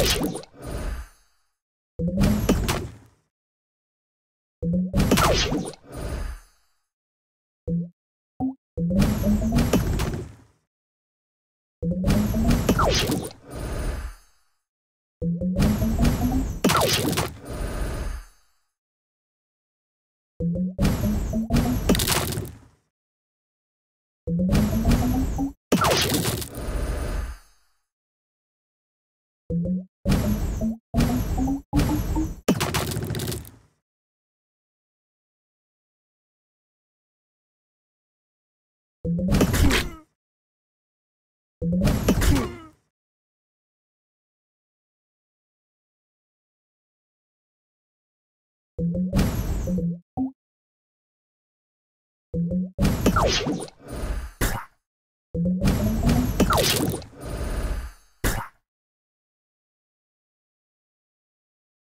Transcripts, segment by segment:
you you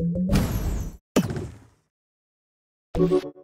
Thank you.